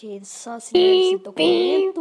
que só se deve ser documento.